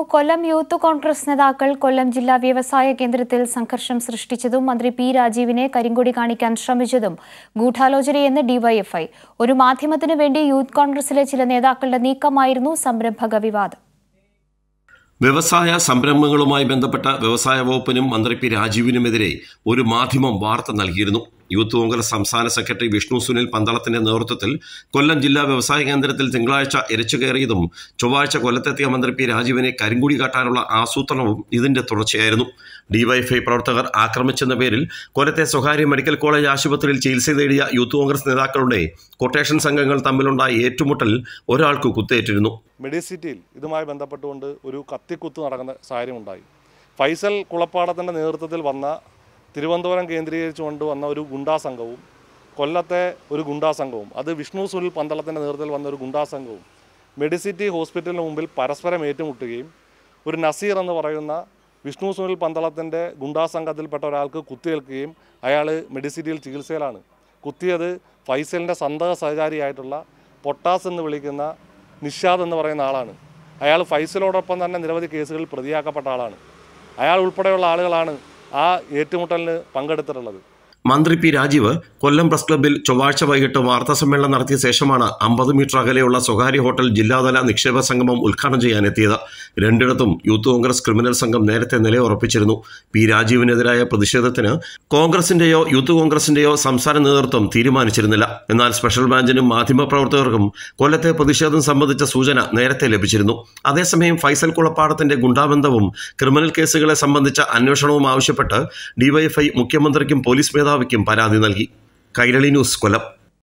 കൊല്ലം youth Congress നേതാക്കൾ കൊല്ലം ജില്ലാ വ്യവസായ കേന്ദ്രത്തിൽ സംഘർഷം സൃഷ്ടിച്ചതും മന്ത്രി പി രാജീവിനെ കരിങ്കൊടി കാണിക്കാൻ ശ്രമിച്ചതും ഗൂഢാലോചനയെന്ന് ഡിവൈഎഫ്ഐ. ഒരു മാധ്യമത്തിനു വേണ്ടി യൂത്ത് കോൺഗ്രസിലെ ചില നേതാക്കളുടെ നീക്കമായിരുന്നു സംരംഭക വിവാദം. വ്യവസായ സംരംഭങ്ങളുമായി ബന്ധപ്പെട്ട വ്യവസായ വകുപ്പിനും മന്ത്രി പി രാജീവിനുമെതിരെ ഒരു മാധ്യമം വാർത്ത നൽകിയിരുന്നു. യൂത്ത് കോൺഗ്രസ് സംസ്ഥാന സെക്രട്ടറി വിഷ്ണു സുനിൽ പന്തളത്തിന്റെ നേതൃത്വത്തിൽ കൊല്ലം ജില്ലാ വ്യവസായ കേന്ദ്രത്തിൽ തിങ്കളാഴ്ച എരച്ചു കയറിയതും ചൊവ്വാഴ്ച കൊല്ലത്തെത്തിയ മന്ത്രി പി രാജീവിനെ കരിങ്കുടി കാട്ടാനുള്ള ആസൂത്രണവും ഇതിന്റെ തുടർച്ചയായിരുന്നു. ഡിവൈഎഫ്ഐ പ്രവർത്തകർ ആക്രമിച്ചെന്ന പേരിൽ കൊല്ലത്തെ സ്വകാര്യ മെഡിക്കൽ കോളേജ് ആശുപത്രിയിൽ ചികിത്സ തേടിയ യൂത്ത് കോൺഗ്രസ് നേതാക്കളുടെ കൊട്ടേഷൻ സംഘങ്ങൾ തമ്മിലുണ്ടായ ഏറ്റുമുട്ടൽ ഒരാൾക്ക് കുത്തേറ്റിരുന്നു. മെഡിസിറ്റിയിൽ ഇതുമായി ബന്ധപ്പെട്ടുകൊണ്ട് ഒരു കത്തിക്കുത്ത് നടക്കുന്ന സാഹചര്യമുണ്ടായി. ഫൈസൽ കുളപ്പാടത്തിന്റെ നേതൃത്വത്തിൽ വന്ന തിരുവനന്തപുരം കേന്ദ്രീകരിച്ചുകൊണ്ട് വന്ന ഒരു ഗുണ്ടാ സംഘവും കൊല്ലത്തെ ഒരു ഗുണ്ടാ സംഘവും അത് വിഷ്ണു സുനിൽ പന്തളത്തിന്റെ നേതൃത്വത്തിൽ വന്ന ഒരു ഗുണ്ടാ സംഘവും മെഡിസിറ്റി ഹോസ്പിറ്റലിന് മുമ്പിൽ പരസ്പരം ഏറ്റുമുട്ടുകയും ഒരു നസീർ എന്ന് പറയുന്ന വിഷ്ണു സുനിൽ പന്തളത്തിന്റെ ഗുണ്ടാ സംഘത്തിൽപ്പെട്ട ഒരാൾക്ക് കുത്തിയേൽക്കുകയും അയാൾ മെഡിസിറ്റിയിൽ ചികിത്സയിലാണ്. കുത്തിയത് ഫൈസലിന്റെ സന്തക സഹചാരിയായിട്ടുള്ള പൊട്ടാസ് എന്ന് വിളിക്കുന്ന നിഷാദ് എന്ന് പറയുന്ന ആളാണ്. അയാൾ ഫൈസലോടൊപ്പം തന്നെ നിരവധി കേസുകളിൽ പ്രതിയാക്കപ്പെട്ട ആളാണ്. അയാൾ ഉൾപ്പെടെയുള്ള ആളുകളാണ് ആ ഏറ്റുമുട്ടലിന് പങ്കെടുത്തിട്ടുള്ളത്. മന്ത്രി പി രാജീവ് കൊല്ലം പ്രസ് ക്ലബ്ബിൽ ചൊവ്വാഴ്ച വൈകിട്ട് വാർത്താ സമ്മേളനം നടത്തിയ ശേഷമാണ് അമ്പത് മീറ്റർ അകലെയുള്ള സ്വകാര്യ ഹോട്ടൽ ജില്ലാതല നിക്ഷേപ സംഗമം ഉദ്ഘാടനം ചെയ്യാനെത്തിയത്. രണ്ടിടത്തും യൂത്ത് കോൺഗ്രസ് ക്രിമിനൽ സംഘം നേരത്തെ നിലയുറപ്പിച്ചിരുന്നു. പി രാജീവിനെതിരായ പ്രതിഷേധത്തിന് കോൺഗ്രസിന്റെയോ യൂത്ത് കോൺഗ്രസിന്റെയോ സംസ്ഥാന നേതൃത്വം തീരുമാനിച്ചിരുന്നില്ല. എന്നാൽ സ്പെഷ്യൽ ബ്രാഞ്ചിനും മാധ്യമപ്രവർത്തകർക്കും കൊല്ലത്തെ പ്രതിഷേധം സംബന്ധിച്ച സൂചന നേരത്തെ ലഭിച്ചിരുന്നു. അതേസമയം ഫൈസൽ കുളപ്പാടത്തിന്റെ ഗുണ്ടാബന്ധവും ക്രിമിനൽ കേസുകളെ സംബന്ധിച്ച അന്വേഷണവും ആവശ്യപ്പെട്ട് ഡിവൈഎഫ്ഐ മുഖ്യമന്ത്രിക്കും പോലീസ് മേധാവിക്കും പരാതി നൽകി. കൈരളി ന്യൂസ് കൊല്ലം.